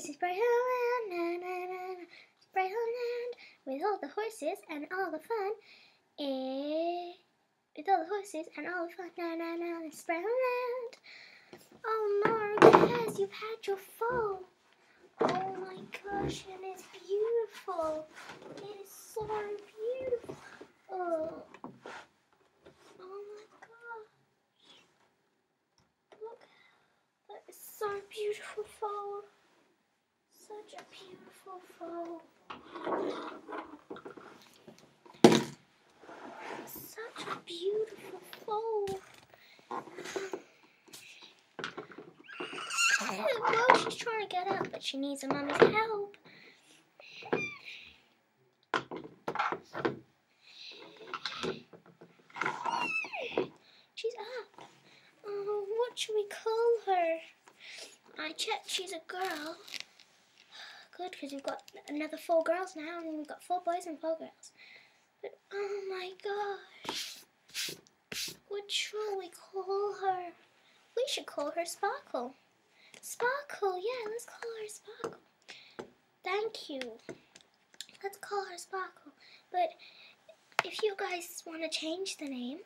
This is Breyer na, na, na, na. With all the horses and all the fun. Eh, with all the horses and all the fun, na na na. This is Land. Oh Kaz, you've had your fall. Oh my gosh, and it's beautiful. It is so beautiful. Oh, oh my gosh. Look, that is so beautiful fall. Such a beautiful fall. Such a beautiful fall. Well, she's trying to get up, but she needs her mummy's help. She's up. Oh, what should we call her? I checked she's a girl. Good, because we've got another four girls now, and we've got four boys and four girls. But oh my gosh. What shall we call her? We should call her Sparkle. Sparkle, yeah, let's call her Sparkle. Thank you. Let's call her Sparkle. But if you guys want to change the name,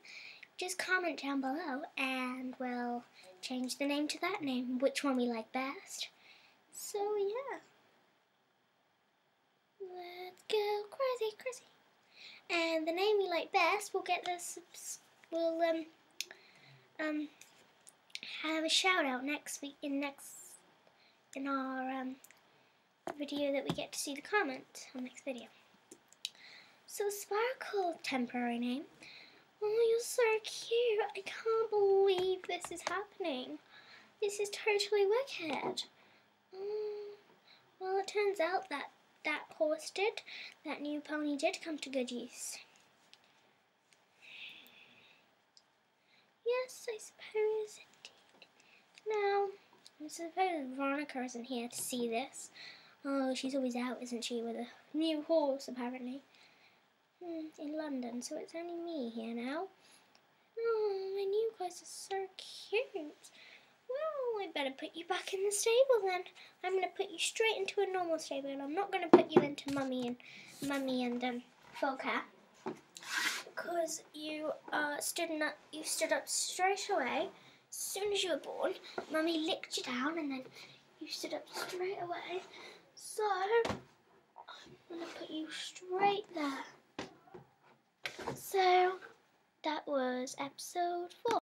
just comment down below and we'll change the name to that name, which one we like best. So yeah. Let's go crazy, crazy. And the name we like best, we'll get this. we'll um um have a shout out next week in next in our um video that we get to see the comment on next video. So Sparkle temporary name. Oh, you're so cute. I can't believe this is happening. This is totally wicked. Oh, well, it turns out that that horse did, that new pony did come to good use. Yes, I suppose it did. Now, I suppose Veronica isn't here to see this. Oh, she's always out, isn't she, with a new horse, apparently. Hmm, in London, so it's only me here now. Oh, my new guys are so cute. Well, I better put you back in the stable then. I'm going to put you straight into a normal stable. and I'm not going to put you into mummy and mummy and um, cat because you uh, stood up. You stood up straight away. As soon as you were born, mummy licked you down, and then you stood up straight away. So I'm gonna put you straight there. So that was episode four.